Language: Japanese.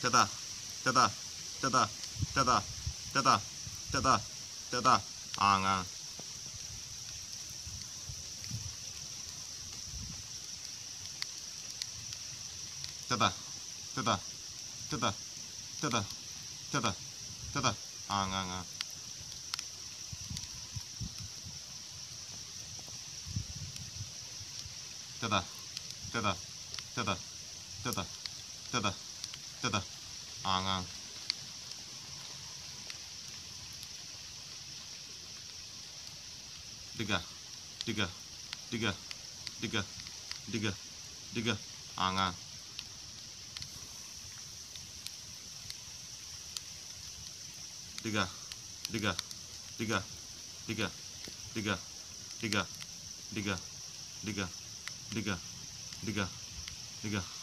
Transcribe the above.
ただただただただただただただあがんただただただただただただあが。がただただただただただただただ angang tiga tiga tiga tiga tiga tiga angang tiga tiga tiga tiga tiga tiga tiga tiga tiga tiga